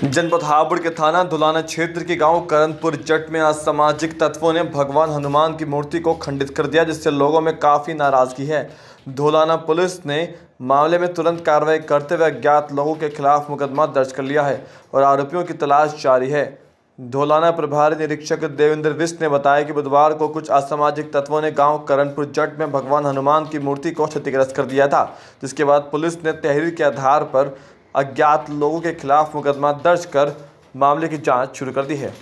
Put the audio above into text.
जनपद हापुड़ के थाना धुलाना क्षेत्र के गाँव करनपुर जट में असामाजिक तत्वों ने भगवान हनुमान की मूर्ति को खंडित कर दिया, जिससे लोगों में काफ़ी नाराज़गी है। धुलाना पुलिस ने मामले में तुरंत कार्रवाई करते हुए अज्ञात लोगों के खिलाफ मुकदमा दर्ज कर लिया है और आरोपियों की तलाश जारी है। धोलाना प्रभारी निरीक्षक देवेंद्र विष्ट ने बताया कि बुधवार को कुछ असामाजिक तत्वों ने गाँव करनपुर जट में भगवान हनुमान की मूर्ति को क्षतिग्रस्त कर दिया था, जिसके बाद पुलिस ने तहरीर के आधार पर अज्ञात लोगों के खिलाफ मुकदमा दर्ज कर मामले की जाँच शुरू कर दी है।